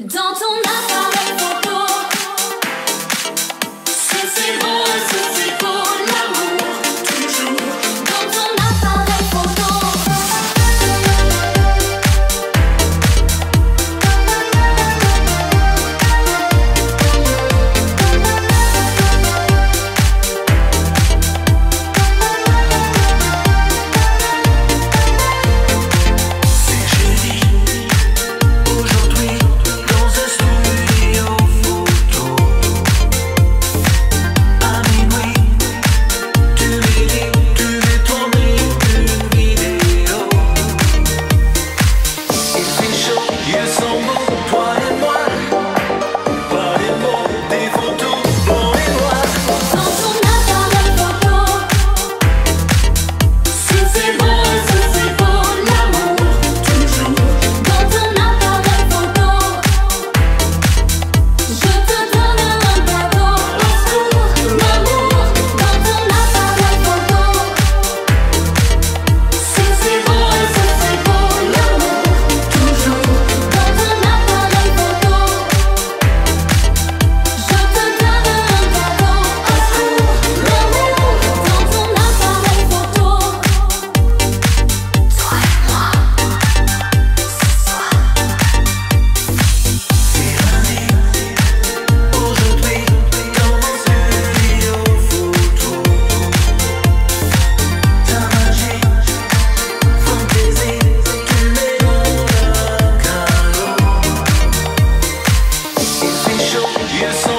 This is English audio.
Dans ton appareil Yes,